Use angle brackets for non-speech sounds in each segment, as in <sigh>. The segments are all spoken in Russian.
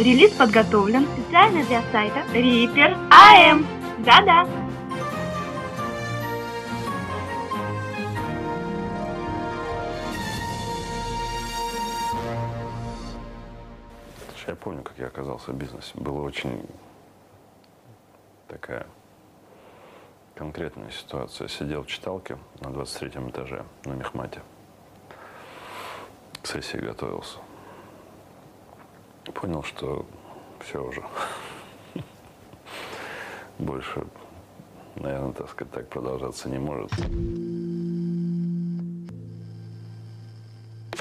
Релиз подготовлен специально для сайта Reaper AM. Да-да. Я помню, как я оказался в бизнесе. Была очень такая конкретная ситуация. Сидел в читалке на 23 этаже на Мехмате. К сессии готовился. Понял, что все уже. Больше, наверное, так сказать, так продолжаться не может.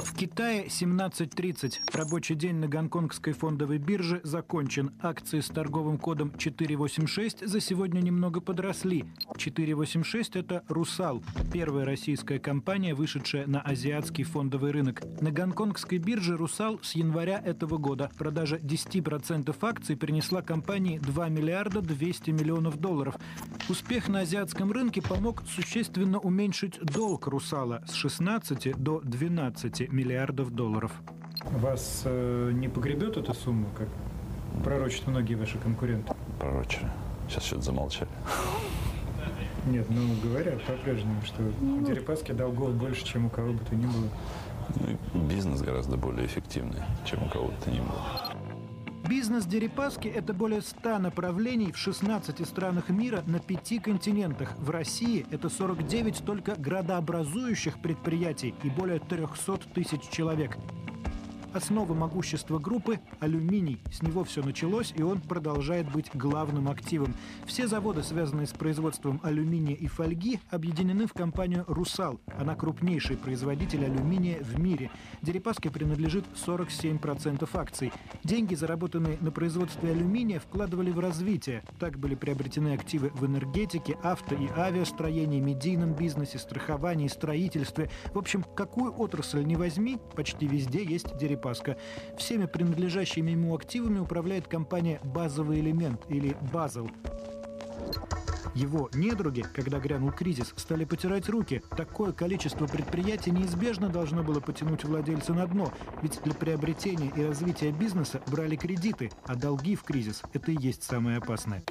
В Китае 17.30. Рабочий день на гонконгской фондовой бирже закончен. Акции с торговым кодом 486 за сегодня немного подросли. 486 – это «Русал», первая российская компания, вышедшая на азиатский фондовый рынок. На гонконгской бирже «Русал» с января этого года продажа 10% акций принесла компании 2 миллиарда 200 миллионов долларов. Успех на азиатском рынке помог существенно уменьшить долг «Русала» с 16 до 12 миллиардов долларов. Вас э, не погребет эта сумма, как пророчат многие ваши конкуренты? Пророчили. Сейчас что-то замолчали. Нет, ну говорят по-прежнему, что у Дерипаски долгов больше, чем у кого бы то ни было. Ну, и бизнес гораздо более эффективный, чем у кого бы то ни было. Бизнес Дерипаски – это более 100 направлений в 16 странах мира на пяти континентах. В России это 49 только градообразующих предприятий и более 300 тысяч человек. Основа могущества группы – алюминий. С него все началось, и он продолжает быть главным активом. Все заводы, связанные с производством алюминия и фольги, объединены в компанию «Русал». Она крупнейший производитель алюминия в мире. Дерипаске принадлежит 47% акций. Деньги, заработанные на производстве алюминия, вкладывали в развитие. Так были приобретены активы в энергетике, авто и авиастроении, медийном бизнесе, страховании, строительстве. В общем, какую отрасль не возьми, почти везде есть Дерипаска. Дерипаска. Всеми принадлежащими ему активами управляет компания «Базовый элемент» или «Базел». Его недруги, когда грянул кризис, стали потирать руки. Такое количество предприятий неизбежно должно было потянуть владельца на дно, ведь для приобретения и развития бизнеса брали кредиты, а долги в кризис – это и есть самое опасное.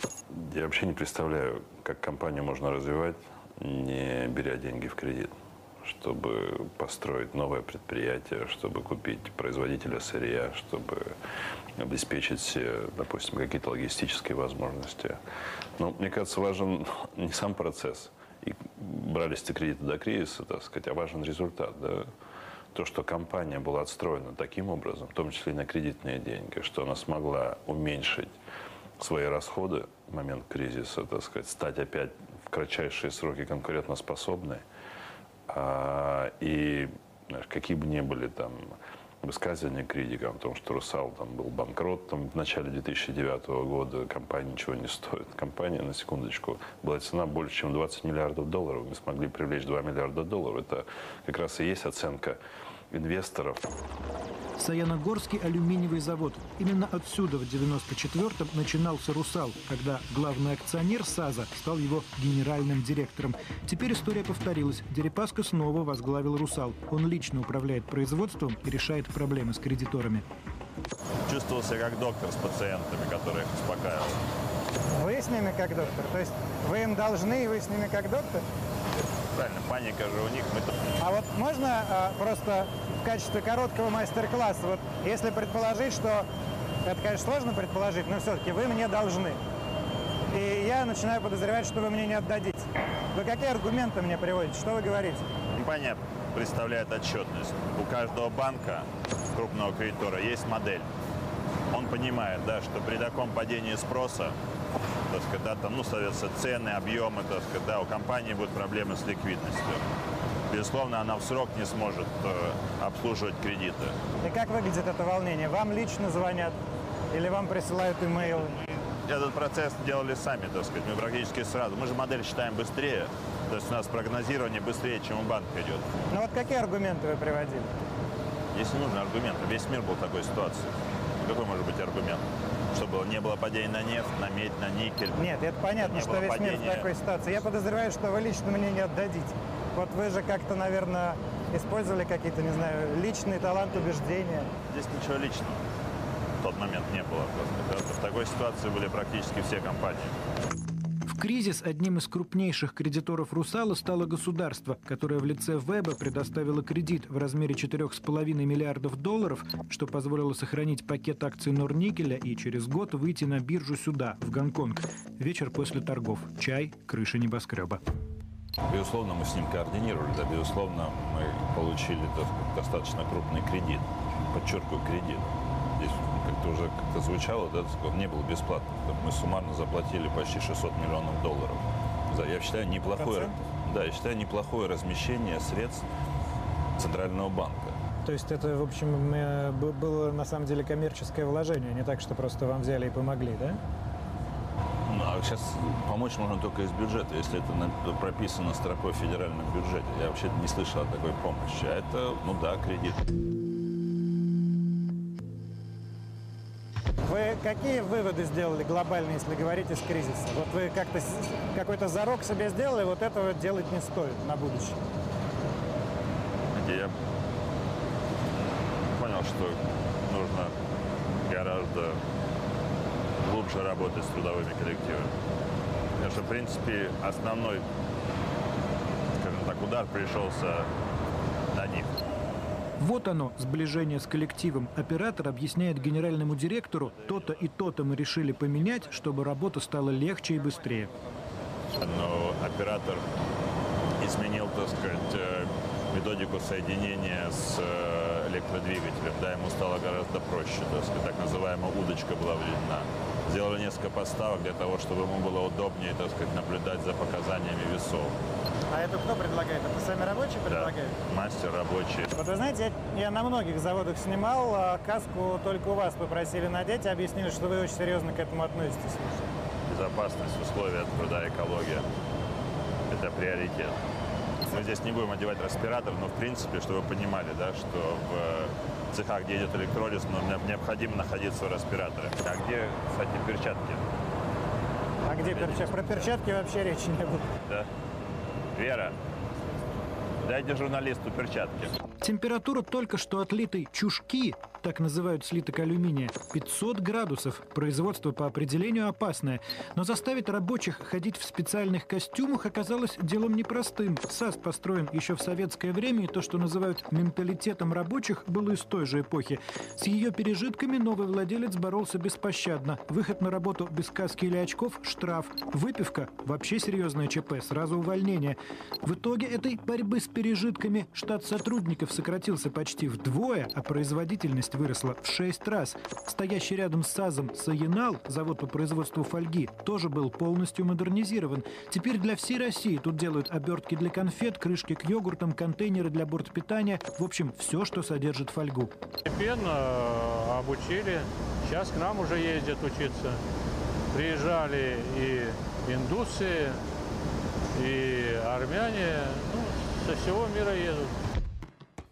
Я вообще не представляю, как компанию можно развивать, не беря деньги в кредит чтобы построить новое предприятие, чтобы купить производителя сырья, чтобы обеспечить, допустим, какие-то логистические возможности. Но мне кажется, важен <laughs> не сам процесс. И брались ты кредиты до кризиса, так сказать, а важен результат. Да? То, что компания была отстроена таким образом, в том числе и на кредитные деньги, что она смогла уменьшить свои расходы в момент кризиса, так сказать, стать опять в кратчайшие сроки конкурентоспособной – и знаешь, какие бы ни были там высказывания критикам о том, что «Русал» там был банкрот там, в начале 2009 года, компания ничего не стоит. Компания, на секундочку, была цена больше, чем 20 миллиардов долларов. Мы смогли привлечь 2 миллиарда долларов. Это как раз и есть оценка инвесторов. Саяногорский алюминиевый завод. Именно отсюда в 94-м начинался «Русал», когда главный акционер САЗа стал его генеральным директором. Теперь история повторилась. Дерипаска снова возглавил «Русал». Он лично управляет производством и решает проблемы с кредиторами. Чувствовал себя как доктор с пациентами, которые их успокаивал. Вы с ними как доктор? То есть вы им должны, и вы с ними как доктор? Правильно, паника же у них. Мы... А вот можно а, просто в качестве короткого мастер-класса, вот если предположить, что, это, конечно, сложно предположить, но все-таки вы мне должны. И я начинаю подозревать, что вы мне не отдадите. Вы какие аргументы мне приводите? Что вы говорите? Компания представляет отчетность. У каждого банка, крупного кредитора, есть модель. Он понимает, да, что при таком падении спроса так сказать, да, там, ну, соответственно, цены, объемы, так сказать, да, у компании будут проблемы с ликвидностью. Безусловно, она в срок не сможет э, обслуживать кредиты. И как выглядит это волнение? Вам лично звонят или вам присылают имейл? Этот процесс делали сами, так сказать, мы практически сразу. Мы же модель считаем быстрее, то есть у нас прогнозирование быстрее, чем у банка идет. Ну вот какие аргументы вы приводили? Если нужны аргументы, весь мир был в такой ситуации. Какой может быть аргумент? Чтобы не было падения на нефть, на медь, на никель. Нет, это понятно, не что весь падения... мир в такой ситуации. Я подозреваю, что вы лично мне не отдадите. Вот вы же как-то, наверное, использовали какие-то, не знаю, личные талант, убеждения. Здесь ничего личного. в тот момент не было. Просто. В такой ситуации были практически все компании. Кризис одним из крупнейших кредиторов «Русала» стало государство, которое в лице Веба предоставило кредит в размере 4,5 миллиардов долларов, что позволило сохранить пакет акций Норникеля и через год выйти на биржу сюда, в Гонконг. Вечер после торгов. Чай, крыша небоскреба. Безусловно, мы с ним координировали, да, безусловно, мы получили достаточно крупный кредит. Подчеркиваю, кредит. Как-то уже как-то звучало, да, он не был бесплатным. Мы суммарно заплатили почти 600 миллионов долларов. За, я считаю, неплохое, да, я считаю, неплохое размещение средств Центрального банка. То есть это, в общем, было на самом деле коммерческое вложение, не так, что просто вам взяли и помогли, да? Ну, а сейчас помочь можно только из бюджета, если это прописано строкой в федеральном бюджете. Я вообще не слышал о такой помощи. А это, ну да, кредит. Вы какие выводы сделали глобальные, если говорить из кризиса? Вот вы как-то какой-то зарок себе сделали, вот этого делать не стоит на будущее. Я понял, что нужно гораздо глубже работать с трудовыми коллективами. Потому что, в принципе, основной, скажем так, удар пришелся. Вот оно, сближение с коллективом. Оператор объясняет генеральному директору, то-то и то-то мы решили поменять, чтобы работа стала легче и быстрее. Но оператор изменил, так сказать, э, методику соединения с э, электродвигателем. Да, ему стало гораздо проще. Так, сказать, так называемая удочка была введена. Сделали несколько поставок для того, чтобы ему было удобнее, так сказать, наблюдать за показаниями весов. А это кто предлагает? Это сами рабочие предлагают? Да, мастер рабочий. Вот вы знаете, я, я на многих заводах снимал, а каску только у вас попросили надеть, и объяснили, что вы очень серьезно к этому относитесь. Безопасность, условия труда, экология – это приоритет. Мы здесь не будем одевать респиратор, но в принципе, чтобы вы понимали, да, что в цехах, где идет электролиз, ну, необходимо находиться в респираторе. А где, кстати, перчатки? А где перчатки? Про перчатки вообще речи не было. Да. Вера, дайте журналисту перчатки. Температура только что отлитой чушки так называют слиток алюминия, 500 градусов. Производство по определению опасное. Но заставить рабочих ходить в специальных костюмах оказалось делом непростым. САС построен еще в советское время, и то, что называют менталитетом рабочих, было из той же эпохи. С ее пережитками новый владелец боролся беспощадно. Выход на работу без каски или очков – штраф. Выпивка – вообще серьезное ЧП, сразу увольнение. В итоге этой борьбы с пережитками штат сотрудников сократился почти вдвое, а производительность выросла в 6 раз. Стоящий рядом с САЗом Саенал, завод по производству фольги, тоже был полностью модернизирован. Теперь для всей России тут делают обертки для конфет, крышки к йогуртам, контейнеры для бортпитания. В общем, все, что содержит фольгу. Постепенно э, обучили. Сейчас к нам уже ездят учиться. Приезжали и индусы, и армяне. Ну, со всего мира едут.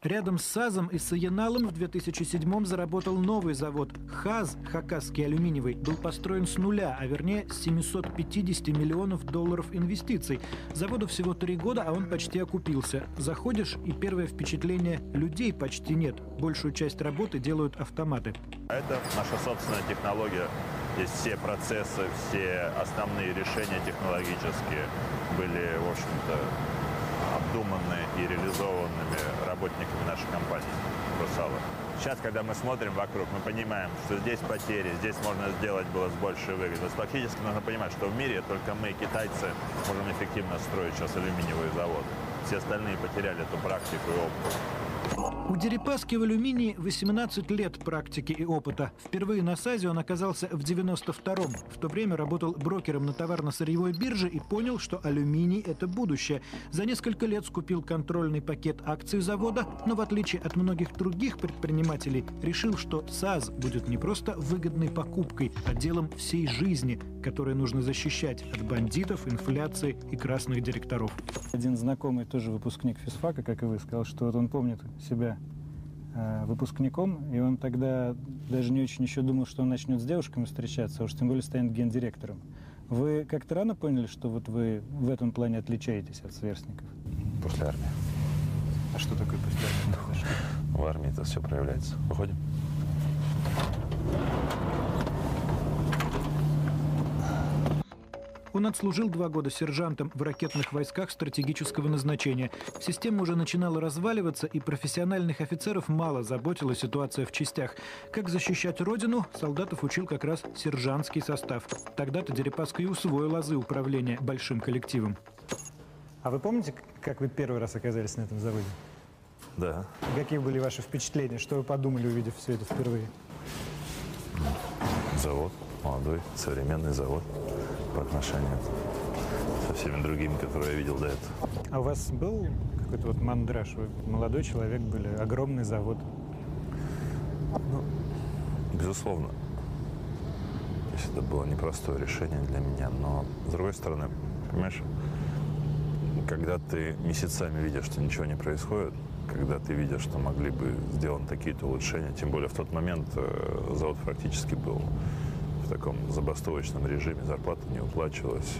Рядом с САЗом и Саяналом в 2007-м заработал новый завод. ХАЗ, Хакасский алюминиевый, был построен с нуля, а вернее с 750 миллионов долларов инвестиций. Заводу всего три года, а он почти окупился. Заходишь, и первое впечатление – людей почти нет. Большую часть работы делают автоматы. Это наша собственная технология. Здесь все процессы, все основные решения технологические были, в общем-то, обдуманные и реализованными работниками нашей компании «Русала». Сейчас, когда мы смотрим вокруг, мы понимаем, что здесь потери, здесь можно сделать было с большей выгодой. Фактически нужно понимать, что в мире только мы, китайцы, можем эффективно строить сейчас алюминиевые заводы. Все остальные потеряли эту практику и опыт. У Дерипаски в алюминии 18 лет практики и опыта. Впервые на САЗе он оказался в 92-м. В то время работал брокером на товарно-сырьевой бирже и понял, что алюминий – это будущее. За несколько лет скупил контрольный пакет акций завода, но в отличие от многих других предпринимателей, решил, что САЗ будет не просто выгодной покупкой, а делом всей жизни, которое нужно защищать от бандитов, инфляции и красных директоров. Один знакомый, тоже выпускник физфака, как и вы, сказал, что вот он помнит себя выпускником, и он тогда даже не очень еще думал, что он начнет с девушками встречаться, а уж тем более станет гендиректором. Вы как-то рано поняли, что вот вы в этом плане отличаетесь от сверстников? После армии. А что такое после армии? В армии это все проявляется. Выходим? Он отслужил два года сержантом в ракетных войсках стратегического назначения. Система уже начинала разваливаться, и профессиональных офицеров мало заботила ситуация в частях. Как защищать родину, солдатов учил как раз сержантский состав. Тогда-то Дерипаска и усвоил азы управления большим коллективом. А вы помните, как вы первый раз оказались на этом заводе? Да. Какие были ваши впечатления? Что вы подумали, увидев все это впервые? Завод молодой, современный завод по отношению со всеми другими, которые я видел до этого. А у вас был какой-то вот мандраж? Вы молодой человек были, огромный завод. Безусловно. То есть это было непростое решение для меня. Но, с другой стороны, понимаешь, когда ты месяцами видишь, что ничего не происходит, когда ты видишь, что могли бы сделаны такие-то улучшения, тем более в тот момент э, завод практически был в таком забастовочном режиме, зарплата не уплачивалась.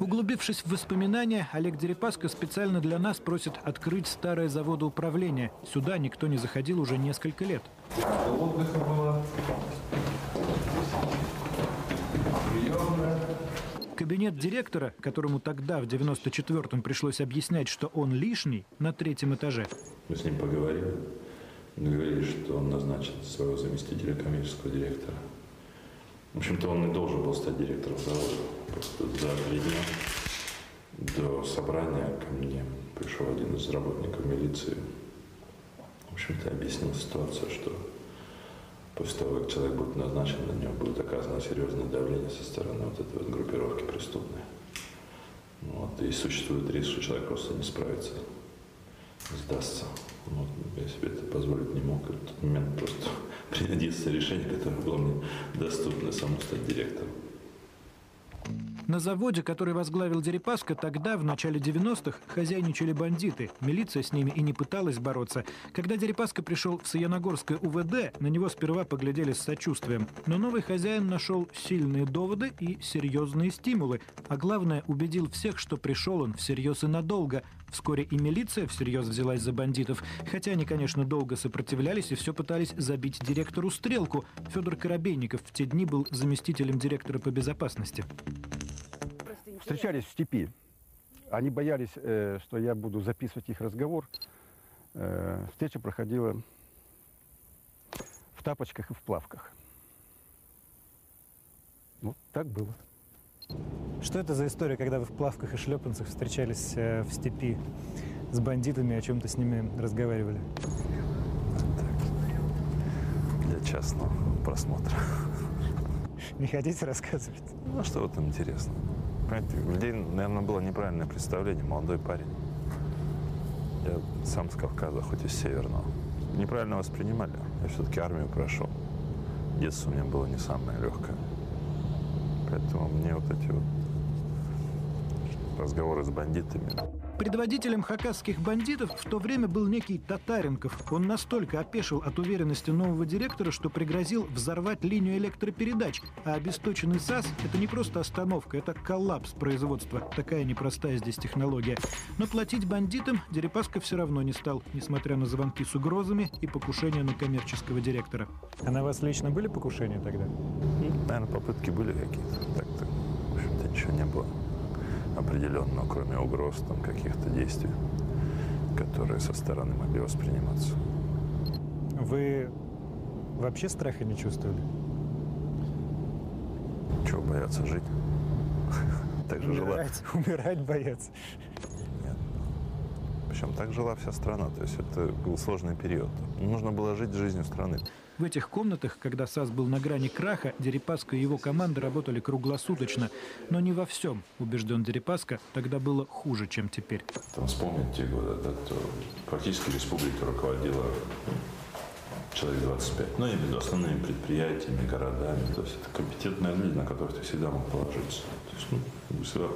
Углубившись в воспоминания, Олег Дерипаска специально для нас просит открыть старое заводоуправление. Сюда никто не заходил уже несколько лет. Кабинет директора, которому тогда, в 94-м, пришлось объяснять, что он лишний, на третьем этаже. Мы с ним поговорили. Договорились, что он назначит своего заместителя коммерческого директора. В общем-то, он и должен был стать директором завода. Просто за три дня до собрания ко мне пришел один из работников милиции. В общем-то, объяснил ситуацию, что после того, как человек будет назначен, на него будет оказано серьезное давление со стороны вот этой вот группировки преступной. Вот, и существует риск, что человек просто не справится, сдастся. Вот, я себе это позволить не мог. В тот момент просто <laughs> единственное решение, которое было мне доступно, самому стать директором. На заводе, который возглавил Дерипаска, тогда, в начале 90-х, хозяйничали бандиты. Милиция с ними и не пыталась бороться. Когда Дерипаска пришел в Саяногорское УВД, на него сперва поглядели с сочувствием. Но новый хозяин нашел сильные доводы и серьезные стимулы. А главное, убедил всех, что пришел он всерьез и надолго. Вскоре и милиция всерьез взялась за бандитов. Хотя они, конечно, долго сопротивлялись и все пытались забить директору стрелку. Федор Коробейников в те дни был заместителем директора по безопасности. встречались в степи. Они боялись, э, что я буду записывать их разговор. Э, встреча проходила в тапочках и в плавках. Вот так было. Что это за история, когда вы в плавках и шлепанцах встречались э, в степи с бандитами, о чем-то с ними разговаривали? Для частного просмотра. <laughs> Не хотите рассказывать? Ну, а что в этом интересно? Понимаете, у людей, наверное, было неправильное представление. Молодой парень. Я сам с Кавказа, хоть и с Северного. Неправильно воспринимали. Я все-таки армию прошел. Детство у меня было не самое легкое. Поэтому мне вот эти вот разговоры с бандитами Предводителем хакасских бандитов в то время был некий Татаренков. Он настолько опешил от уверенности нового директора, что пригрозил взорвать линию электропередач. А обесточенный САС – это не просто остановка, это коллапс производства. Такая непростая здесь технология. Но платить бандитам Дерипаска все равно не стал, несмотря на звонки с угрозами и покушения на коммерческого директора. А на вас лично были покушения тогда? Наверное, попытки были какие-то. Так-то, в общем-то, ничего не было определенного, кроме угроз, там, каких-то действий, которые со стороны могли восприниматься. Вы вообще страха не чувствовали? Чего бояться жить? <laughs> Так же жила. Умирать, бояться. Нет. Причем так жила вся страна. То есть это был сложный период. Нужно было жить жизнью страны. В этих комнатах, когда САС был на грани краха, Дерипаска и его команда работали круглосуточно. Но не во всем, убежден Дерипаска, тогда было хуже, чем теперь. Там вспомнить те годы, да, то практически республика руководила человек 25. Ну, я имею основными предприятиями, городами. То есть это компетентные люди, на которых ты всегда мог положиться. То есть, ну, мы всегда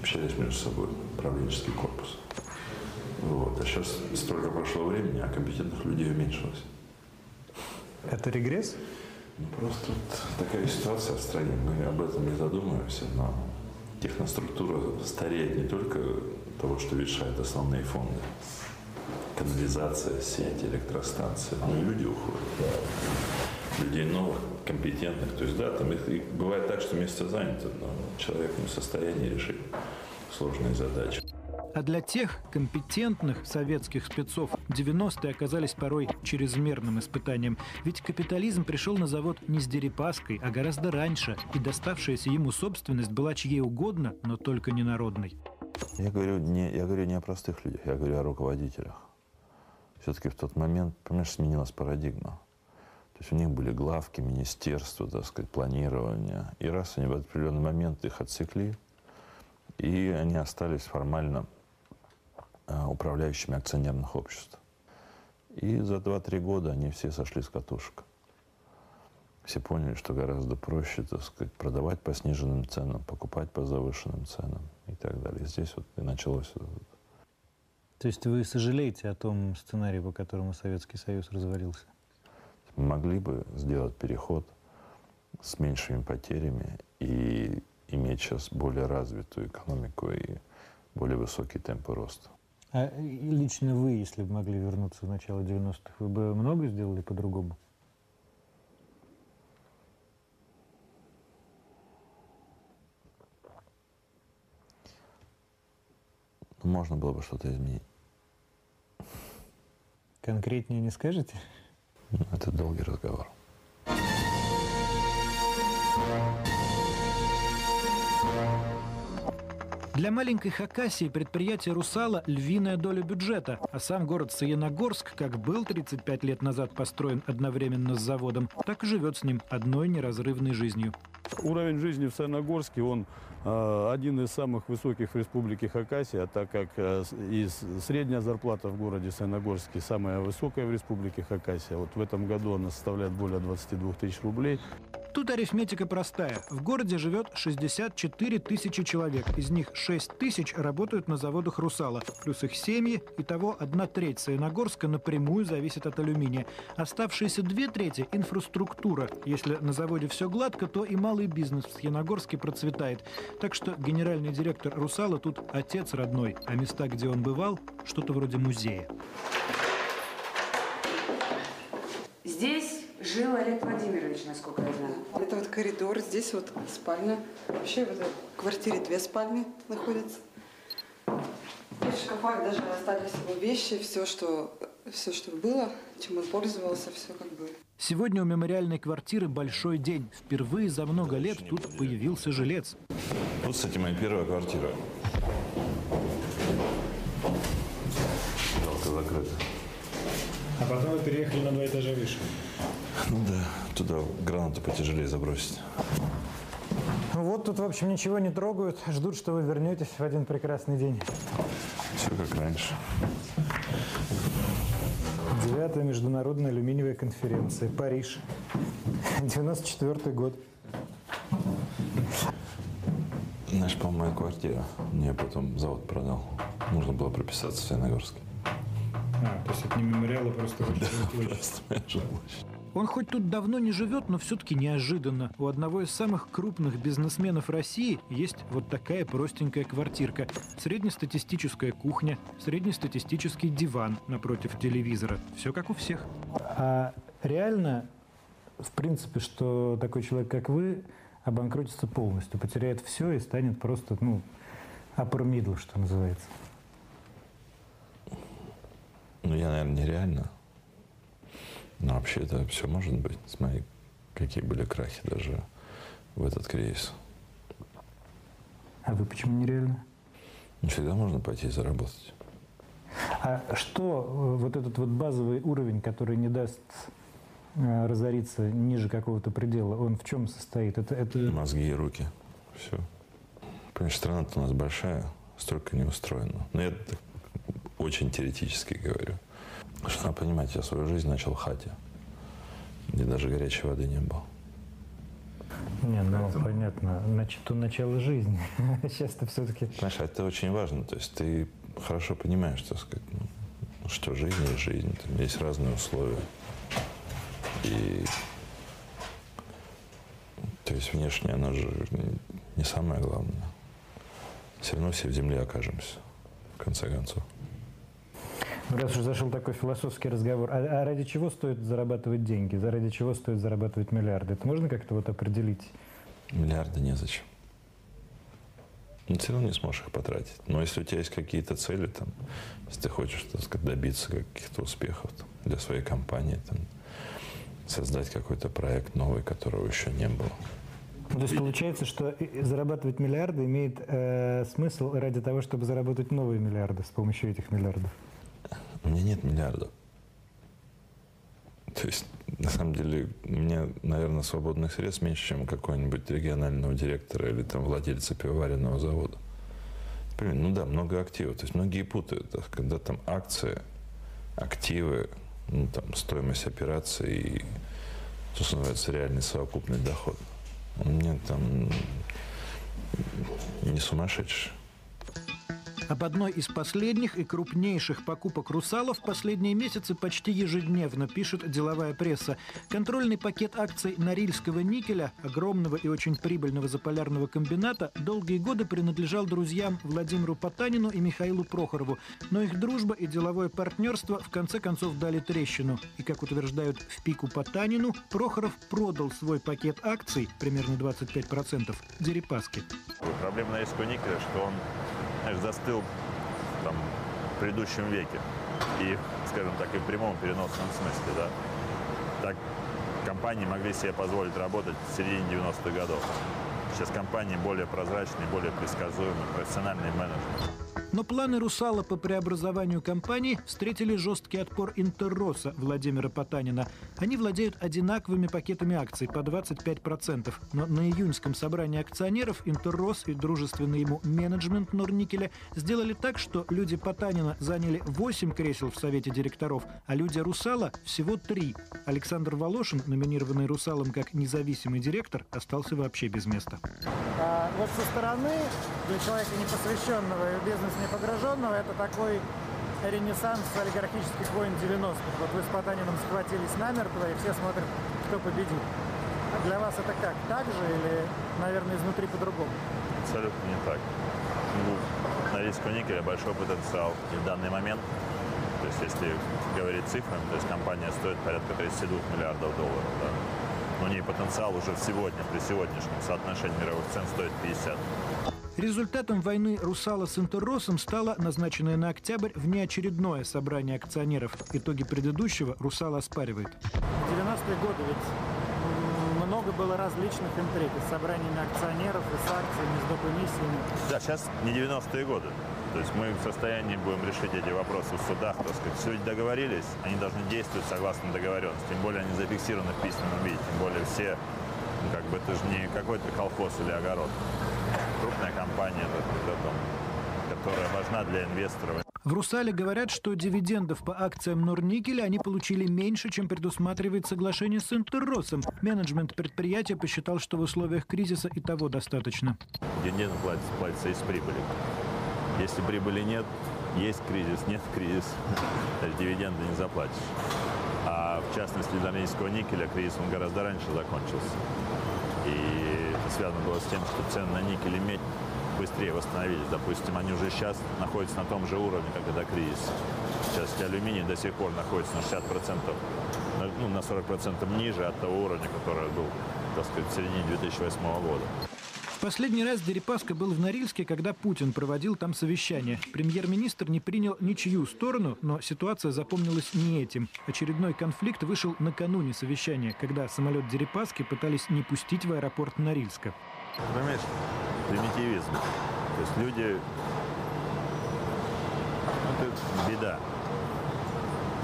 общались между собой, управленческий корпус. Вот. А сейчас столько прошло времени, а компетентных людей уменьшилось. Это регресс? Ну, просто вот такая ситуация в стране. Мы об этом не задумываемся, но техноструктура стареет не только того, что решают основные фонды. Канализация, сеть, электростанция. Ну и люди уходят. людей новых, компетентных. То есть, да, там их бывает так, что место занято, но человек не в состоянии решить сложные задачи. А для тех компетентных советских спецов 90-е оказались порой чрезмерным испытанием. Ведь капитализм пришел на завод не с Дерипаской, а гораздо раньше, и доставшаяся ему собственность была чьей угодно, но только не народной. Я говорю не, я говорю не о простых людях, я говорю о руководителях. Все-таки в тот момент, понимаешь, сменилась парадигма. То есть у них были главки, министерства, так сказать, планирования. И раз они в определенный момент их отсекли, и они остались формально управляющими акционерных обществ. И за 2-3 года они все сошли с катушек. Все поняли, что гораздо проще, так сказать, продавать по сниженным ценам, покупать по завышенным ценам и так далее. Здесь вот и началось. То есть вы сожалеете о том сценарии, по которому Советский Союз развалился? Мы могли бы сделать переход с меньшими потерями и иметь сейчас более развитую экономику и более высокие темпы роста. А лично вы, если бы могли вернуться в начало 90-х, вы бы много сделали по-другому? Можно было бы что-то изменить. Конкретнее не скажете? Это долгий разговор. Для маленькой Хакасии предприятие «Русала» – львиная доля бюджета, а сам город Саяногорск, как был 35 лет назад построен одновременно с заводом, так и живет с ним одной неразрывной жизнью. Уровень жизни в Саяногорске, он э, один из самых высоких в республике Хакасия, так как э, и средняя зарплата в городе Саяногорске самая высокая в республике Хакасия. Вот в этом году она составляет более 22 тысяч рублей. Тут арифметика простая. В городе живет 64 тысячи человек. Из них 6 тысяч работают на заводах «Русала». Плюс их семьи. Итого одна треть Саяногорска напрямую зависит от алюминия. Оставшиеся две трети – инфраструктура. Если на заводе все гладко, то и малый бизнес в Саяногорске процветает. Так что генеральный директор «Русала» тут отец родной. А места, где он бывал – что-то вроде музея. Здесь жил Олег Владимирович, насколько я знаю. Это вот коридор, здесь вот спальня. Вообще в этой квартире две спальни находятся. Здесь в шкафах даже остались его вещи, все, что, все, что было, чем он пользовался, все как бы. Сегодня у мемориальной квартиры большой день. Впервые за много лет тут появился жилец. Вот, кстати, моя первая квартира. Жалко закрыта. А потом вы переехали на два этажа выше. Ну да, туда гранату потяжелее забросить. Вот тут, в общем, ничего не трогают, ждут, что вы вернетесь в один прекрасный день. Все как раньше. Девятая международная алюминиевая конференция, Париж, 94 год. Знаешь, по моя квартира. Мне потом завод продал. Нужно было прописаться в Саяногорске. А, то есть это не мемориал, а просто Да, просто моя жилплощадь. Он хоть тут давно не живет, но все-таки неожиданно. У одного из самых крупных бизнесменов России есть вот такая простенькая квартирка. Среднестатистическая кухня, среднестатистический диван напротив телевизора. Все как у всех. А реально, в принципе, что такой человек, как вы, обанкротится полностью, потеряет все и станет просто, ну, upper middle, что называется. Ну, я, наверное, нереально. Но вообще это все может быть. Смотри, какие были крахи даже в этот кризис. А вы почему нереально? Не всегда можно пойти и заработать. А что э, вот этот вот базовый уровень, который не даст э, разориться ниже какого-то предела, он в чем состоит? Это, это... Мозги и руки. Все. Понимаешь, страна-то у нас большая, столько не устроена. Но я так очень теоретически говорю. Что надо понимать, я свою жизнь начал в хате, где даже горячей воды не было. Не, ну Поэтому... понятно. Значит, то начало жизни. <laughs> Сейчас-то все-таки... Понимаешь, а это очень важно. То есть ты хорошо понимаешь, так сказать, ну, что жизнь есть жизнь. Там есть разные условия. И то есть внешне оно же не самое главное. Все равно все в земле окажемся, в конце концов. Раз уж зашел такой философский разговор, а, а ради чего стоит зарабатывать деньги? Ради чего стоит зарабатывать миллиарды? Это можно как-то вот определить? Миллиарды незачем. Но все равно не сможешь их потратить. Но если у тебя есть какие-то цели, там, если ты хочешь так сказать, добиться каких-то успехов там, для своей компании, там, создать какой-то проект новый, которого еще не было. То есть получается, что зарабатывать миллиарды имеет э, смысл ради того, чтобы заработать новые миллиарды с помощью этих миллиардов? У меня нет миллиардов. То есть, на самом деле, у меня, наверное, свободных средств меньше, чем у какого-нибудь регионального директора или там владельца пивоваренного завода. Ну да, много активов. То есть многие путают, когда там акции, активы, ну, там, стоимость операции и, что называется, реальный совокупный доход. У меня там не сумасшедший. Об одной из последних и крупнейших покупок «Русала» в последние месяцы почти ежедневно пишет деловая пресса. Контрольный пакет акций Норильского никеля, огромного и очень прибыльного заполярного комбината, долгие годы принадлежал друзьям Владимиру Потанину и Михаилу Прохорову. Но их дружба и деловое партнерство в конце концов дали трещину. И, как утверждают в пику Потанину, Прохоров продал свой пакет акций, примерно 25%, Дерипаске. Проблема Норильского никеля, что он знаешь, застыл там, в предыдущем веке. И, скажем так, и в прямом переносном смысле, да. Так компании могли себе позволить работать в середине 90-х годов. Сейчас компании более прозрачные, более предсказуемые, профессиональный менеджмент. Но планы «Русала» по преобразованию компании встретили жесткий отпор Интерроса Владимира Потанина. Они владеют одинаковыми пакетами акций по 25%. Но на июньском собрании акционеров Интеррос и дружественный ему менеджмент Норникеля сделали так, что люди Потанина заняли 8 кресел в Совете директоров, а люди «Русала» всего 3. Александр Волошин, номинированный «Русалом» как независимый директор, остался вообще без места. А вот со стороны, для человека непосвященного бизнес непогруженного, это такой ренессанс олигархических войн 90-х. Вот вы с Потанином схватились намертво, и все смотрят, кто победит. А для вас это как? Так же или, наверное, изнутри по-другому? Абсолютно не так. Ну, риску никеля большой потенциал и в данный момент. То есть, если говорить цифрами, то есть компания стоит порядка 32 миллиардов долларов. Да? у нее потенциал уже сегодня, при сегодняшнем соотношении мировых цен стоит 50. Результатом войны «Русала» с «Интерросом» стало назначенное на октябрь внеочередное собрание акционеров. Итоги предыдущего «Русала» оспаривает. В 90-е годы ведь много было различных интриг с собраниями акционеров, и с акциями, с допомиссиями. Да, сейчас не 90-е годы. То есть мы в состоянии будем решить эти вопросы в судах. Так сказать, все договорились, они должны действовать согласно договоренности. Тем более они зафиксированы в письменном виде. Тем более все, ну, как бы это же не какой-то колхоз или огород. Крупная компания, которая важна для инвесторов. В «Русале» говорят, что дивидендов по акциям Норникеля они получили меньше, чем предусматривает соглашение с Интерросом. Менеджмент предприятия посчитал, что в условиях кризиса и того достаточно. Дивиденды платятся, платятся из прибыли. Если прибыли нет, есть кризис, нет кризис, дивиденды не заплатишь. А в частности для норильского никеля кризис он гораздо раньше закончился. И это связано было с тем, что цены на никель и медь быстрее восстановились. Допустим, они уже сейчас находятся на том же уровне, как и до кризиса. Сейчас алюминий до сих пор находится на 60%, ну, на 40% ниже от того уровня, который был, так сказать, в середине 2008 года. Последний раз Дерипаска был в Норильске, когда Путин проводил там совещание. Премьер-министр не принял ничью сторону, но ситуация запомнилась не этим. Очередной конфликт вышел накануне совещания, когда самолет Дерипаски пытались не пустить в аэропорт Норильска. Понимаешь, примитивизм. То есть люди... Ну, это беда,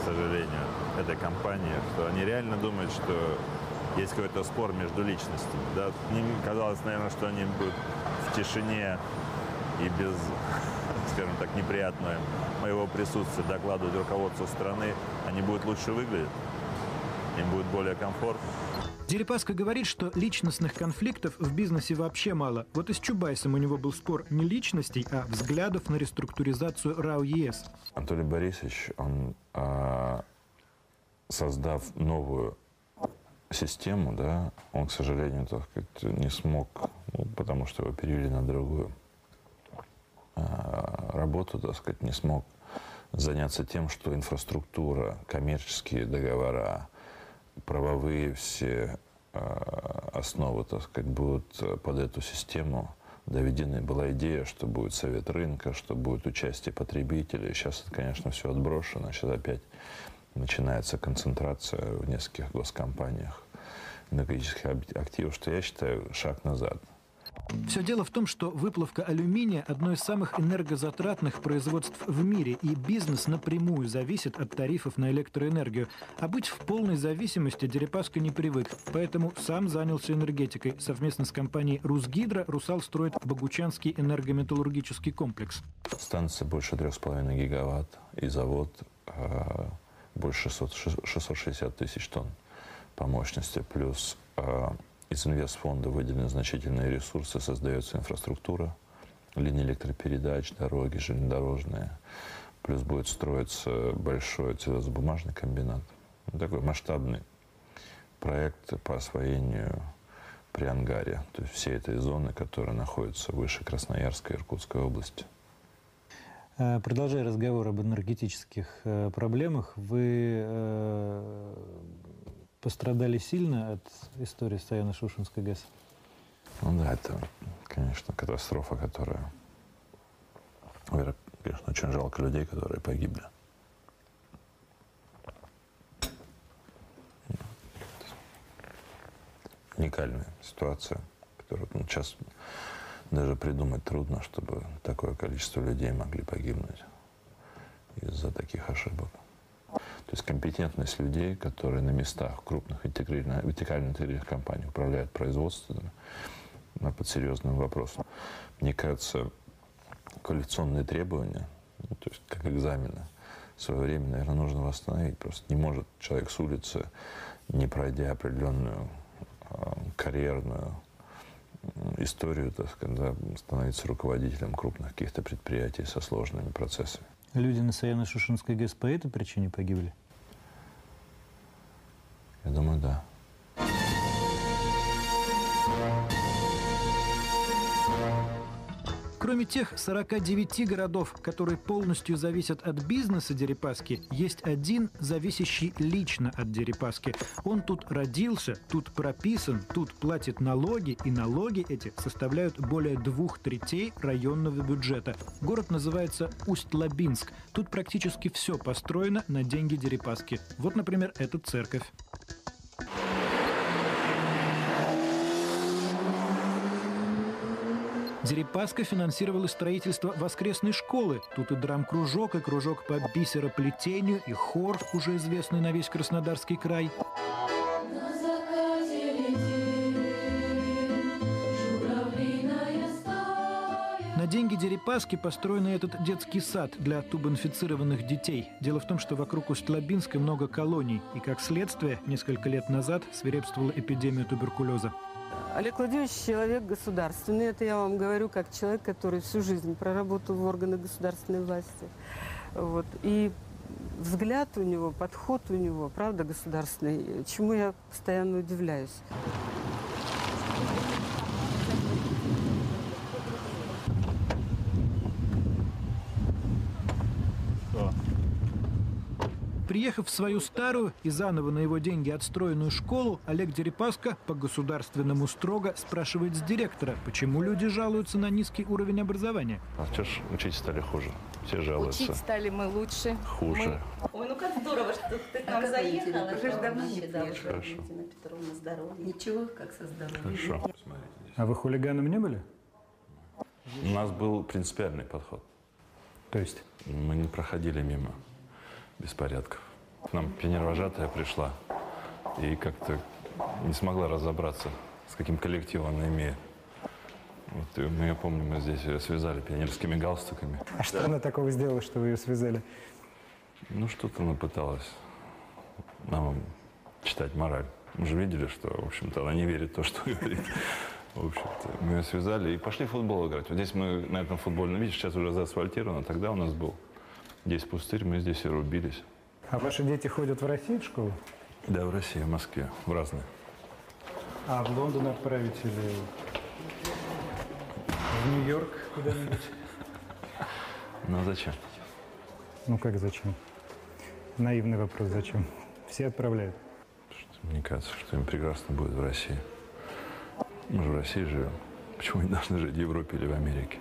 к сожалению, этой компании, что они реально думают, что есть какой-то спор между личностями. Да? Мне казалось, наверное, что они будут в тишине и без, <laughs> скажем так, неприятного моего присутствия докладывать руководству страны, они будут лучше выглядеть, им будет более комфортно. Дерипаска говорит, что личностных конфликтов в бизнесе вообще мало. Вот и с Чубайсом у него был спор не личностей, а взглядов на реструктуризацию РАО ЕС. Анатолий Борисович, он, а, создав новую систему, да, он, к сожалению, так сказать, не смог, ну, потому что его перевели на другую а, работу, так сказать, не смог заняться тем, что инфраструктура, коммерческие договора, правовые все э, основы, так сказать, будут под эту систему доведены. Была идея, что будет совет рынка, что будет участие потребителей. Сейчас это, конечно, все отброшено. Сейчас опять начинается концентрация в нескольких госкомпаниях энергетических активов, что я считаю шаг назад. Все дело в том, что выплавка алюминия – одно из самых энергозатратных производств в мире, и бизнес напрямую зависит от тарифов на электроэнергию. А быть в полной зависимости Дерипаска не привык, поэтому сам занялся энергетикой. Совместно с компанией «Русгидро» «Русал» строит Богучанский энергометаллургический комплекс. Станция больше 3,5 гигаватт, и завод э, больше 600, 660 тысяч тонн по мощности, плюс э, из инвестфонда выделены значительные ресурсы, создается инфраструктура, линии электропередач, дороги, железнодорожные. Плюс будет строиться большой целлюлозно-бумажный комбинат. Ну, такой масштабный проект по освоению при Ангаре, то есть всей этой зоны, которая находится выше Красноярской и Иркутской области. Э, продолжая разговор об энергетических э, проблемах, вы э, пострадали сильно от истории Стояно-Шушинской ГЭС? Ну да, это, конечно, катастрофа, которая... Конечно, очень жалко людей, которые погибли. Уникальная ситуация, которую ну, сейчас даже придумать трудно, чтобы такое количество людей могли погибнуть из-за таких ошибок. То есть компетентность людей, которые на местах крупных вертикально интегрированных компаний управляют производством, под серьезным вопросом. Мне кажется, квалификационные требования, ну, то есть как экзамены, в свое время, наверное, нужно восстановить. Просто не может человек с улицы, не пройдя определенную э, карьерную историю, так сказать, становиться руководителем крупных каких-то предприятий со сложными процессами. Люди на Саяно-Шушинской ГЭС по этой причине погибли? Я думаю, да. Кроме тех 49 городов, которые полностью зависят от бизнеса Дерипаски, есть один, зависящий лично от Дерипаски. Он тут родился, тут прописан, тут платит налоги, и налоги эти составляют более двух третей районного бюджета. Город называется Усть-Лабинск. Тут практически все построено на деньги Дерипаски. Вот, например, эта церковь. Дерипаска финансировала строительство воскресной школы. Тут и драм-кружок, и кружок по бисероплетению, и хор, уже известный на весь Краснодарский край. На деньги Дерипаски построен этот детский сад для тубинфицированных детей. Дело в том, что вокруг Усть-Лабинска много колоний, и как следствие, несколько лет назад свирепствовала эпидемия туберкулеза. Олег Владимирович человек государственный. Это я вам говорю как человек, который всю жизнь проработал в органах государственной власти. Вот. И взгляд у него, подход у него, правда, государственный, чему я постоянно удивляюсь. Приехав в свою старую и заново на его деньги отстроенную школу, Олег Дерипаска по-государственному строго спрашивает с директора, почему люди жалуются на низкий уровень образования. А что ж учить стали хуже? Все жалуются. Учить стали мы лучше. Хуже. Мы... Ой, ну как здорово, что ты к нам а заехала. Уже ж давно не Хорошо. Петровна, здоровье. Ничего, как со здоровьем. Хорошо. А вы хулиганом не были? У нас был принципиальный подход. То есть? Мы не проходили мимо беспорядков. К нам пионервожатая пришла и как-то не смогла разобраться, с каким коллективом она имеет. Вот, и мы, я помню, мы здесь ее связали пионерскими галстуками. А что она такого сделала, что вы ее связали? Ну, что-то она пыталась нам читать мораль. Мы же видели, что, в общем-то, она не верит в то, что <laughs> говорит. В общем-то, мы ее связали и пошли в футбол играть. Вот здесь мы на этом футбольном, видите, сейчас уже заасфальтировано, тогда у нас был Здесь пустырь, мы здесь и рубились. А ваши дети ходят в Россию в школу? Да, в России, в Москве, в разные. А в Лондон отправить или в Нью-Йорк куда-нибудь? <laughs> Ну а зачем? Ну как зачем? Наивный вопрос, зачем? Все отправляют. Мне кажется, что им прекрасно будет в России. Мы же в России живем. Почему они должны жить в Европе или в Америке?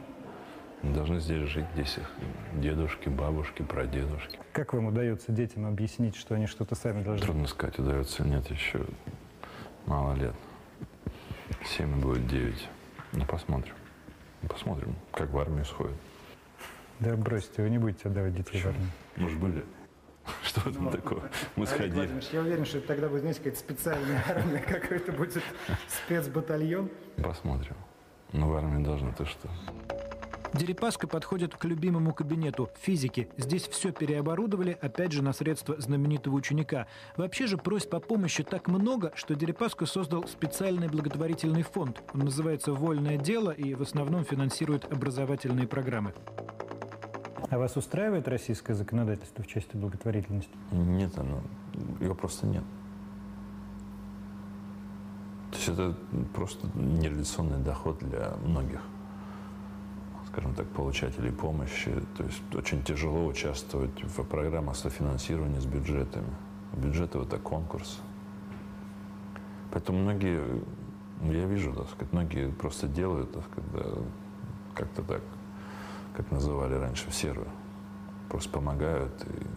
Должны здесь жить, здесь их дедушки, бабушки, прадедушки. Как вам удается детям объяснить, что они что-то сами должны? Трудно сказать, удается или нет, еще мало лет. Семь будет девять. Ну, посмотрим. Ну, Посмотрим, как в армию сходит. Да бросьте, вы не будете отдавать детей в армию. Может, были? <laughs> Что в этом такого? Мы Олег сходили. Владимирович, я уверен, что это тогда будет, знаете, какая-то специальная <laughs> армия, какой-то будет спецбатальон. Посмотрим. Ну, в армии должны, ты что? Дерипаска подходит к любимому кабинету – физики. Здесь все переоборудовали, опять же, на средства знаменитого ученика. Вообще же просьб о помощи так много, что Дерипаска создал специальный благотворительный фонд. Он называется «Вольное дело» и в основном финансирует образовательные программы. А вас устраивает российское законодательство в части благотворительности? Нет, оно, его просто нет. То есть это просто нереализационный доход для многих, скажем так, получателей помощи. То есть очень тяжело участвовать в программах софинансирования с бюджетами. Бюджеты – это конкурс. Поэтому многие, ну, я вижу, так сказать, многие просто делают, так сказать, да, как-то так, как называли раньше, в серую. Просто помогают. И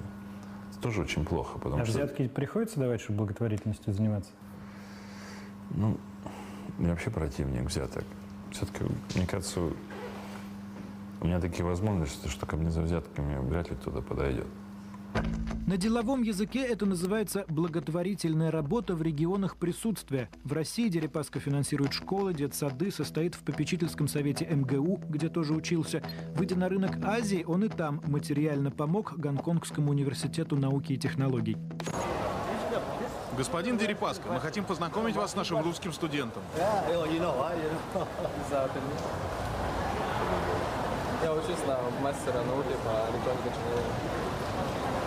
это тоже очень плохо, потому а что... взятки приходится давать, чтобы благотворительностью заниматься? Ну, я вообще противник взяток. Все-таки, мне кажется, у меня такие возможности, что ко мне за взятками вряд ли кто-то подойдет. На деловом языке это называется благотворительная работа в регионах присутствия. В России Дерипаска финансирует школы, детсады, состоит в попечительском совете МГУ, где тоже учился. Выйдя на рынок Азии, он и там материально помог Гонконгскому университету науки и технологий. Господин Дерипаска, мы хотим познакомить вас с нашим русским студентом. <laughs> Я учусь на мастера науки по электронике инженерии.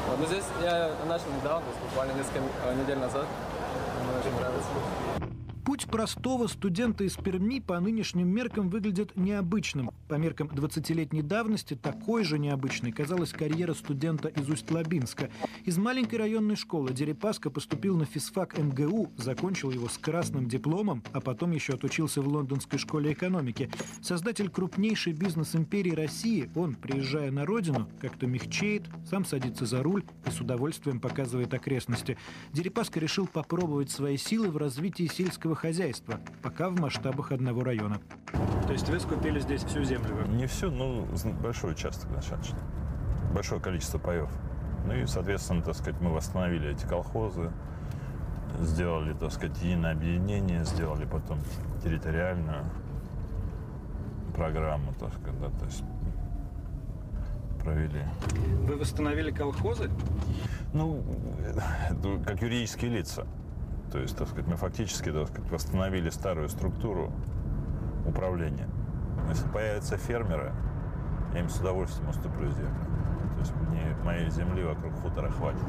Вот, но здесь я начал недавно, буквально несколько э, недель назад. Мне очень нравится. Путь простого студента из Перми по нынешним меркам выглядит необычным. По меркам 20-летней давности такой же необычной казалась карьера студента из Усть-Лабинска. Из маленькой районной школы Дерипаска поступил на физфак МГУ, закончил его с красным дипломом, а потом еще отучился в Лондонской школе экономики. Создатель крупнейшей бизнес-империи России, он, приезжая на родину, как-то мягчеет, сам садится за руль и с удовольствием показывает окрестности. Дерипаска решил попробовать свои силы в развитии сельского хозяйства, пока в масштабах одного района. То есть вы скупили здесь всю землю? Не всю, но большой участок достаточно. Большое количество паев. Ну и, соответственно, так сказать, мы восстановили эти колхозы, сделали, так сказать, единое объединение, сделали потом территориальную программу, так сказать, да, то есть провели. Вы восстановили колхозы? Ну, это <laughs> как юридические лица. То есть, так сказать, мы фактически, так сказать, восстановили старую структуру управления. Если появятся фермеры, я им с удовольствием уступлю землю. То есть мне моей земли вокруг хутора хватит.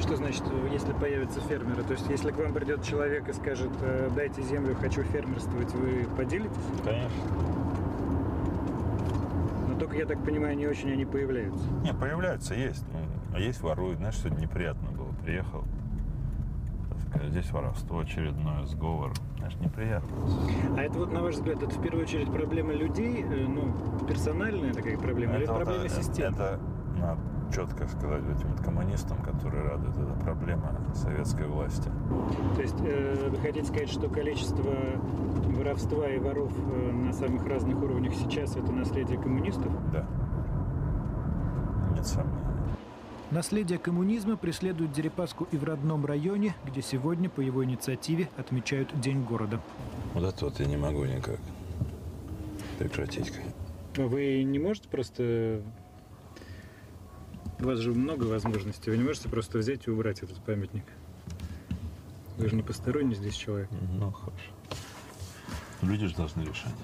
Что значит, если появятся фермеры? То есть, если к вам придет человек и скажет, «Э, дайте землю, хочу фермерствовать, вы поделитесь? Конечно. Но только, я так понимаю, не очень они появляются. Не, появляются, есть. Ну, а есть воруют. Знаешь, сегодня неприятно было. Приехал, сказать, здесь воровство, очередное сговор. Знаешь, неприятно. А это вот, на ваш взгляд, это в первую очередь проблема людей, э, ну, персональная такая проблема, или это вот, проблема э, системы? Это надо четко сказать этим вот коммунистам, которые радуют, это проблема советской власти. То есть э, вы хотите сказать, что количество воровства и воров э, на самых разных уровнях сейчас это наследие коммунистов? Да. Нет сомнений. Наследие коммунизма преследует Дерипаску и в родном районе, где сегодня по его инициативе отмечают День города. Вот это вот я не могу никак прекратить. Вы не можете просто... У вас же много возможностей. Вы не можете просто взять и убрать этот памятник? Вы же не посторонний здесь человек. Ну, хорошо. Люди же должны решать.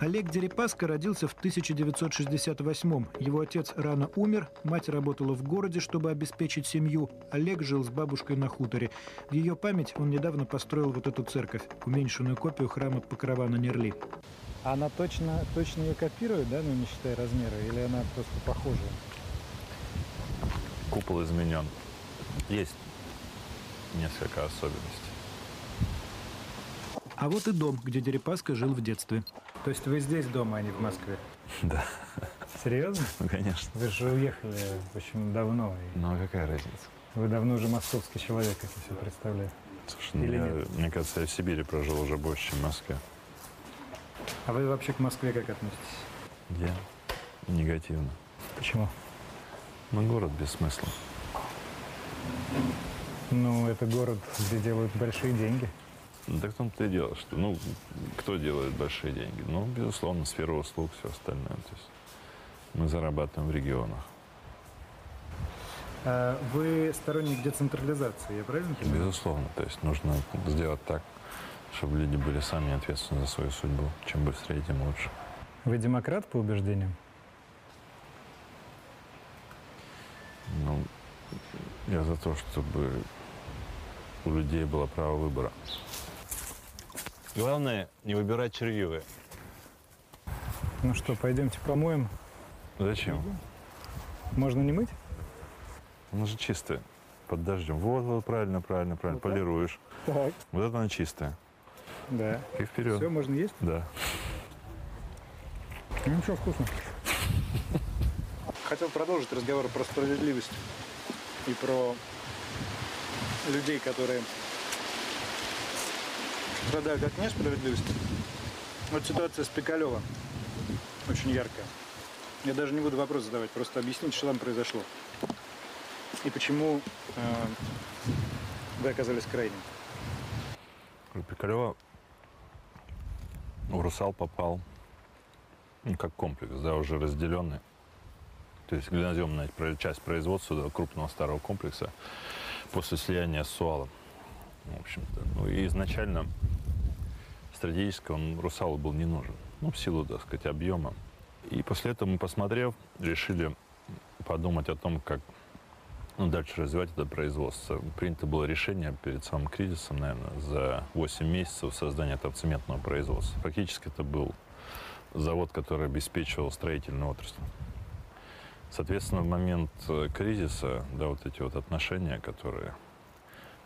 Олег Дерипаска родился в 1968-м. Его отец рано умер, мать работала в городе, чтобы обеспечить семью. Олег жил с бабушкой на хуторе. В ее память он недавно построил вот эту церковь, уменьшенную копию храма Покрова на Нерли. Она точно, точно ее копирует, да, ну не считая размера, или она просто похожая? Купол изменен. Есть несколько особенностей. А вот и дом, где Дерипаска жил в детстве. То есть вы здесь дома, а не в Москве? Да. Серьезно? Ну, конечно. Вы же уехали очень давно. и Ну, а какая разница? Вы давно уже московский человек, как я себе представляю. Слушай, Или я- нет? мне кажется, я в Сибири прожил уже больше, чем в Москве. А вы вообще к Москве как относитесь? Я негативно. Почему? Ну, город без смысла. Ну, это город, где делают большие деньги. Ну, так в том-то и дело, что, ну, кто делает большие деньги? Ну, безусловно, сфера услуг, все остальное. То есть мы зарабатываем в регионах. А Вы сторонник децентрализации, я правильно понимаю? Безусловно. То есть нужно сделать так, чтобы люди были сами ответственны за свою судьбу. Чем быстрее, тем лучше. Вы демократ по убеждениям? Ну, я за то, чтобы у людей было право выбора. Главное, не выбирать червивые. Ну что, пойдемте помоем. Зачем? Можно не мыть? Она же чистая. Под дождем. Вот, вот, правильно, правильно, правильно. Полируешь. Так. Вот это она чистая. Да. И вперед. Все, можно есть? Да. Ну ничего, вкусно. Хотел продолжить разговор про справедливость и про людей, которые страдают от несправедливости. Вот ситуация с Пикалева очень яркая. Я даже не буду вопрос задавать, просто объясните, что там произошло. И почему э, вы оказались крайним. У Пикалева в «Русал» попал, ну, как комплекс, да, уже разделенный. То есть глиноземная часть производства да, крупного старого комплекса после слияния с Суалом. В общем-то. Ну и изначально стратегически он «Русалу» был не нужен. Ну, в силу, так сказать, объема. И после этого мы, посмотрев, решили подумать о том, как ну, дальше развивать это производство. Принято было решение перед самым кризисом, наверное, за 8 месяцев создания этого цементного производства. Фактически это был завод, который обеспечивал строительную отрасль. Соответственно, в момент э, кризиса, да, вот эти вот отношения, которые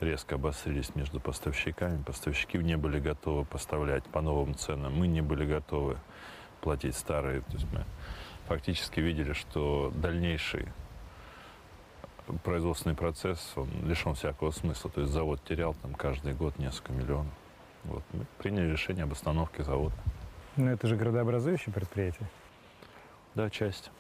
резко обострились между поставщиками, поставщики не были готовы поставлять по новым ценам, мы не были готовы платить старые. То есть мы фактически видели, что дальнейший производственный процесс, он лишен всякого смысла. То есть завод терял там каждый год несколько миллионов. Вот. Мы приняли решение об остановке завода. Ну это же градообразующее предприятие. Да, часть.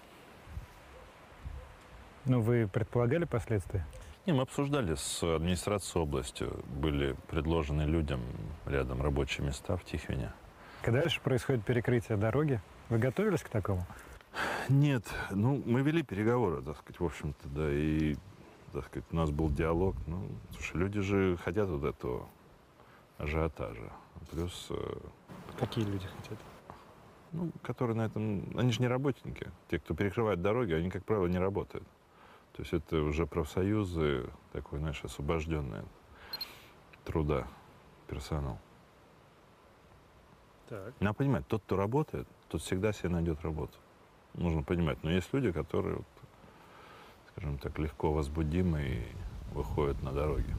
Ну вы предполагали последствия? Не, мы обсуждали с администрацией области. Были предложены людям рядом рабочие места в Тихвине. Когда дальше происходит перекрытие дороги, вы готовились к такому? Нет, ну, мы вели переговоры, так сказать, в общем-то, да, и, так сказать, у нас был диалог. Ну, слушай, люди же хотят вот этого ажиотажа. Плюс, э, Какие люди хотят? ну, которые на этом, они же не работники. Те, кто перекрывает дороги, они, как правило, не работают. То есть это уже профсоюзы, такой, знаешь, освобожденный труда персонал. Так. Надо понимать, тот, кто работает, тот всегда себе найдет работу. Нужно понимать. Но есть люди, которые, вот, скажем так, легко возбудимы и выходят на дороги.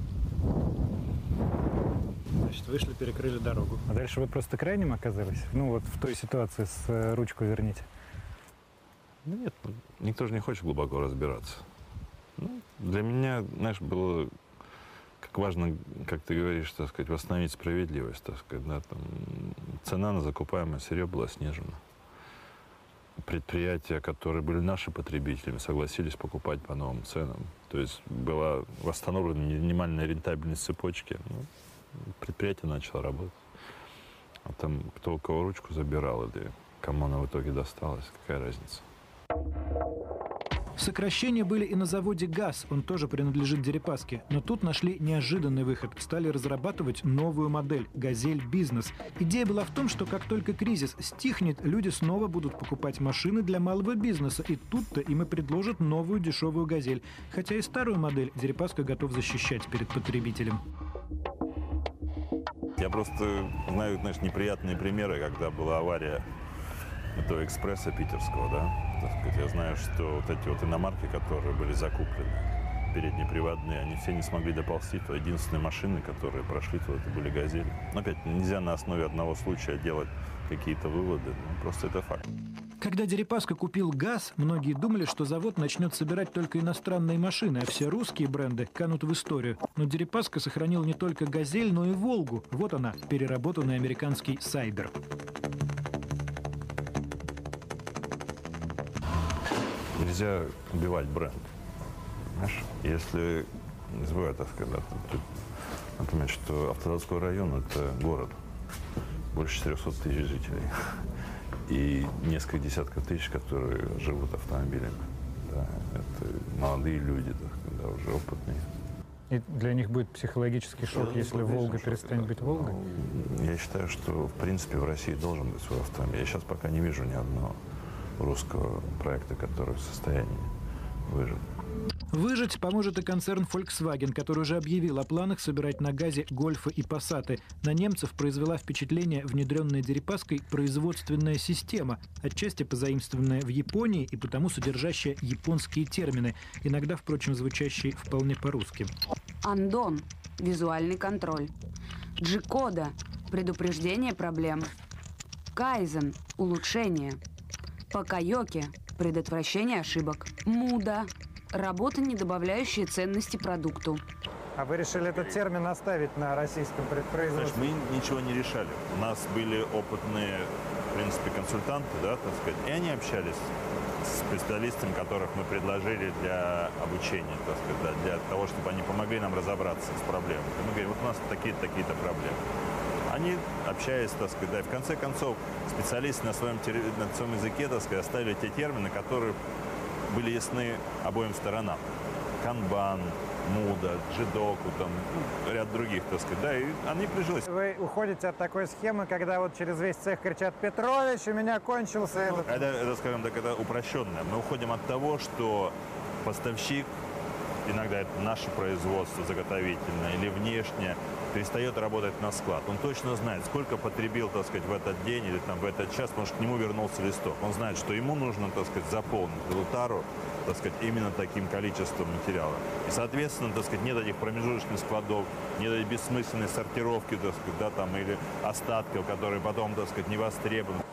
Значит, вышли, перекрыли дорогу. А дальше вы просто крайним оказались? Ну вот в той ситуации с э, ручку верните. Ну нет, никто же не хочет глубоко разбираться. Ну, для меня, знаешь, было как важно, как ты говоришь, так сказать, восстановить справедливость, так сказать, да, там, цена на закупаемое сырье была снижена. Предприятия, которые были наши потребителями, согласились покупать по новым ценам. То есть была восстановлена минимальная рентабельность цепочки. Ну, предприятие начало работать. А там кто у кого ручку забирал или кому она в итоге досталась, какая разница. Сокращения были и на заводе ГАЗ, он тоже принадлежит Дерипаске. Но тут нашли неожиданный выход. Стали разрабатывать новую модель – «Газель Бизнес». Идея была в том, что как только кризис стихнет, люди снова будут покупать машины для малого бизнеса. И тут-то им и предложат новую дешевую «Газель». Хотя и старую модель Дерипаска готов защищать перед потребителем. Я просто знаю, знаешь, неприятные примеры, когда была авария этого экспресса питерского, да. Так сказать, я знаю, что вот эти вот иномарки, которые были закуплены, переднеприводные, они все не смогли доползти. То единственные машины, которые прошли, то это были «Газели». Но опять, нельзя на основе одного случая делать какие-то выводы. Ну, просто это факт. Когда Дерипаска купил ГАЗ, многие думали, что завод начнет собирать только иностранные машины, а все русские бренды канут в историю. Но Дерипаска сохранил не только «Газель», но и «Волгу». Вот она, переработанный американский «Сайбер». Нельзя убивать бренд. Понимаешь? Если не забывай, так сказать, понимать, что Автозаводской район – это город, больше 400 тысяч жителей <laughs> и несколько десятков тысяч, которые живут автомобилями. Да, это молодые люди, да, да, уже опытные. И для них будет психологический шок, если Волга перестанет быть Волгой? Я считаю, что в принципе в России должен быть свой автомобиль. Я сейчас пока не вижу ни одного русского проекта, который в состоянии выжить. Выжить поможет и концерн Volkswagen, который уже объявил о планах собирать на газе гольфы и пассаты. На немцев произвела впечатление внедренная Дерипаской производственная система, отчасти позаимствованная в Японии и потому содержащая японские термины, иногда, впрочем, звучащие вполне по-русски. Андон – визуальный контроль. Джикода – предупреждение проблем. Кайзен – улучшение. Покайоки – предотвращение ошибок. Муда – работа, не добавляющая ценности продукту. А вы решили этот термин оставить на российском предпроизводстве? Знаешь, мы ничего не решали. У нас были опытные, в принципе, консультанты, да, так сказать, и они общались с специалистами, которых мы предложили для обучения, так сказать, да, для того, чтобы они помогли нам разобраться с проблемой. И мы говорим, вот у нас такие-то, такие-то проблемы. Они, общаясь, так сказать, да, и в конце концов, специалисты на своем, на своем языке, так сказать, оставили те термины, которые были ясны обоим сторонам. Канбан, Муда, Джидоку, там, ну, ряд других, так сказать, да, и они прижились. Вы уходите от такой схемы, когда вот через весь цех кричат «Петрович, у меня кончился ну, этот...» это, это, скажем так, это упрощенное. Мы уходим от того, что поставщик, иногда это наше производство заготовительное или внешнее, перестает работать на склад. Он точно знает, сколько потребил, так сказать, в этот день или там в этот час, потому что к нему вернулся листок. Он знает, что ему нужно, так сказать, заполнить эту тару, так сказать, именно таким количеством материала. И, соответственно, так сказать, нет этих промежуточных складов, нет этой бессмысленной сортировки, так сказать, да, там, или остатков, которые потом, так сказать, не востребованы.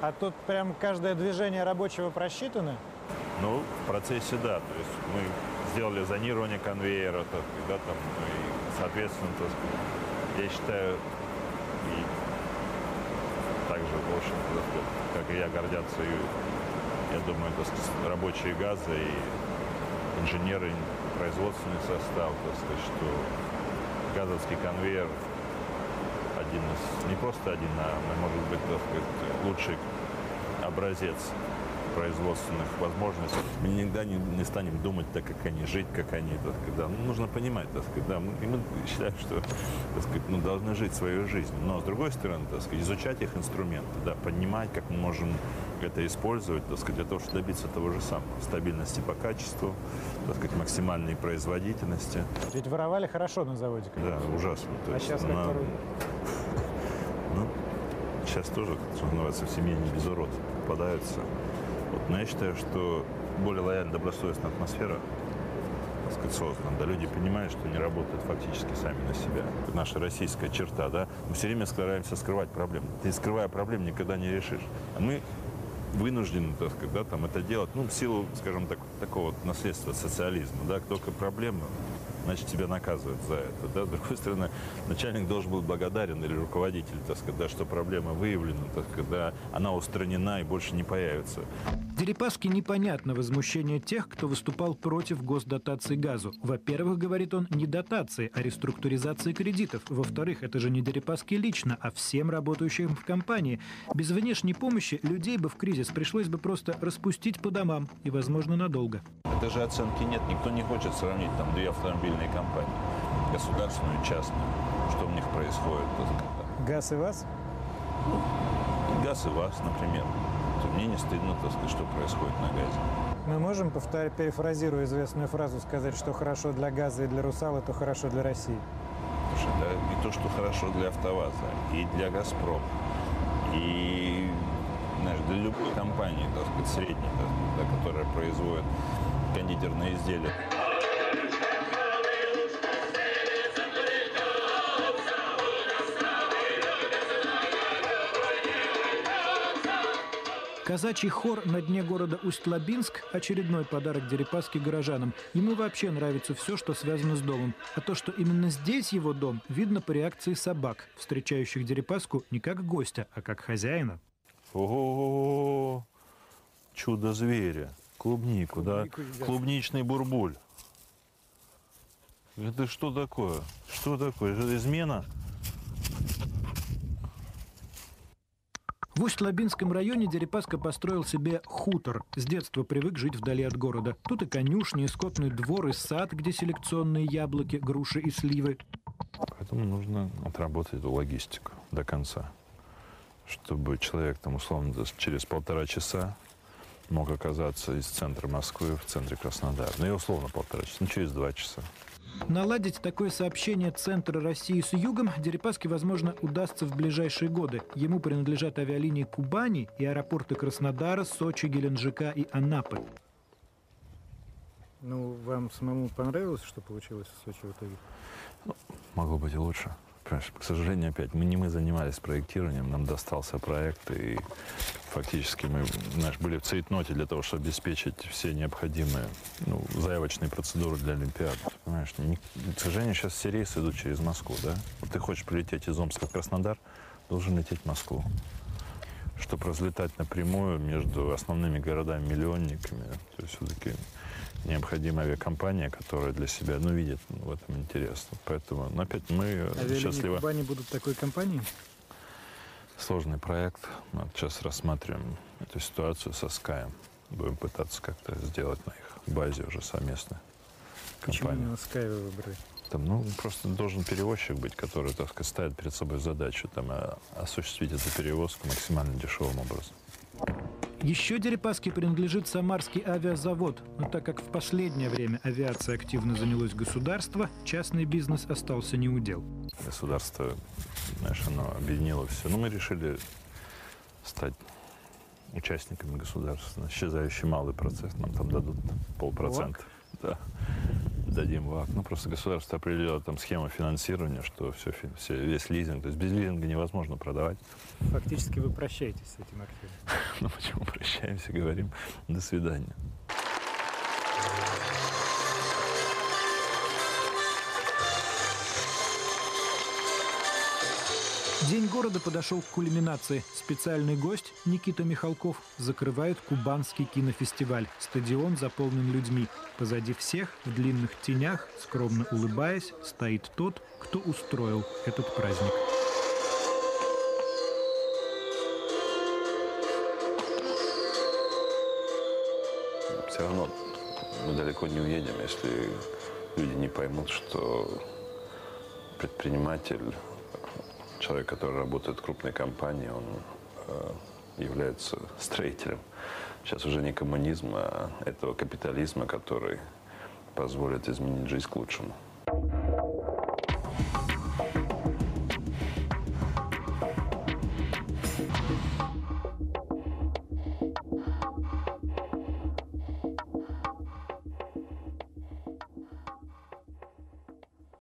А тут прям каждое движение рабочего просчитано? Ну, в процессе, да. То есть мы сделали зонирование конвейера, так, да, там, ну, и, соответственно, так я считаю, и также, в общем, как и я, гордятся и, я думаю, сказать, рабочие газы и инженеры, производственный состав, так сказать, что газовский конвейер один из, не просто один, а, может быть, так сказать, лучший образец производственных возможностей. Мы никогда не, не станем думать так, как они, жить, как они. Так сказать, да. ну, нужно понимать, так сказать, да. И мы считаем, что так сказать, мы должны жить свою жизнь. Но, с другой стороны, так сказать, изучать их инструменты, да, понимать, как мы можем это использовать, так сказать, для того, чтобы добиться того же самого. Стабильности по качеству, так сказать, максимальной производительности. Ведь воровали хорошо на заводе. Да, ужасно. То а есть, сейчас <laughs> как на... Ну, сейчас тоже, что называется, в семье не без урод попадаются. Но я считаю, что более лояльная, добросовестная атмосфера так сказать, создана. Да, люди понимают, что они работают фактически сами на себя. Наша российская черта, да, мы все время стараемся скрывать проблемы. Ты, скрывая проблем, никогда не решишь. А мы вынуждены, так сказать, да, там это делать, ну, в силу, скажем так, такого вот наследства социализма, да, только проблемы значит, тебя наказывают за это. Да? С другой стороны, начальник должен быть благодарен или руководитель, так сказать, да, что проблема выявлена, так сказать, да, она устранена и больше не появится. Дерипаске непонятно возмущение тех, кто выступал против госдотации газу. Во-первых, говорит он, не дотации, а реструктуризации кредитов. Во-вторых, это же не Дерипаске лично, а всем работающим в компании. Без внешней помощи людей бы в кризис пришлось бы просто распустить по домам и, возможно, надолго. Это же оценки нет. Никто не хочет сравнить там две автомобильные компании, государственную и частную. Что в них происходит? Газ и вас? Ну, газ и вас, например. То мне не стыдно, так сказать, что происходит на газе. Мы можем, повторять, перефразируя известную фразу, сказать, что хорошо для газа и для русала, то хорошо для России? слушай, да, и то, что хорошо для АвтоВАЗа, и для «Газпрома», и знаешь, для любой компании, так сказать, средней, так сказать, да, которая производит кондитерные изделия. Казачий хор на дне города Усть-Лабинск – очередной подарок Дерипаски горожанам. Ему вообще нравится все, что связано с домом. А то, что именно здесь его дом, видно по реакции собак, встречающих Дерипаску не как гостя, а как хозяина. Ого, чудо зверя, клубнику, Клубнику да, едят. клубничный бурбуль. Это что такое? Что такое? Это измена? В Усть-Лабинском районе Дерипаска построил себе хутор. С детства привык жить вдали от города. Тут и конюшни, и скотный двор, и сад, где селекционные яблоки, груши и сливы. Поэтому нужно отработать эту логистику до конца. Чтобы человек там условно через полтора часа мог оказаться из центра Москвы в центре Краснодара. Ну и условно полтора часа, ну через два часа. Наладить такое сообщение центра России с югом Дерипаске, возможно, удастся в ближайшие годы. Ему принадлежат авиалинии Кубани и аэропорты Краснодара, Сочи, Геленджика и Анапы. Ну, вам самому понравилось, что получилось в Сочи в итоге? Могло быть и лучше. К сожалению, опять, мы не мы занимались проектированием, нам достался проект, и фактически мы знаешь, были в цейтноте для того, чтобы обеспечить все необходимые ну, заявочные процедуры для Олимпиады. Понимаешь, не- к сожалению, сейчас все рейсы идут через Москву, да? Вот ты хочешь прилететь из Омска в Краснодар, должен лететь в Москву. Чтобы разлетать напрямую между основными городами-миллионниками, то есть все-таки необходима авиакомпания, которая для себя, ну, видит в этом интерес. Поэтому, но опять мы э, Авиалинии счастливы. Кубани будут такой компанией? Сложный проект. Мы сейчас рассматриваем эту ситуацию со Sky. Будем пытаться как-то сделать на их базе уже совместно Почему именно Sky вы выбрали? Там, ну, просто должен перевозчик быть, который, так сказать, ставит перед собой задачу там, а, осуществить эту перевозку максимально дешевым образом. Еще Дерипаске принадлежит Самарский авиазавод. Но так как в последнее время авиация активно занялось государство, частный бизнес остался неудел. Государство, знаешь, оно объединило все. Ну, мы решили стать участниками государства. Исчезающий малый процесс. Нам там дадут полпроцента. Да. Дадим ВАК. Ну, просто государство определило там схему финансирования, что все, все, весь лизинг. То есть без лизинга невозможно продавать. Фактически вы прощаетесь с этим активом. <laughs> Ну, почему прощаемся, говорим до свидания. День города подошел к кульминации. Специальный гость Никита Михалков закрывает Кубанский кинофестиваль. Стадион заполнен людьми. Позади всех, в длинных тенях, скромно улыбаясь, стоит тот, кто устроил этот праздник. Все равно мы далеко не уедем, если люди не поймут, что предприниматель, человек, который работает в крупной компании, он э, является строителем. Сейчас уже не коммунизма, а этого капитализма, который позволит изменить жизнь к лучшему.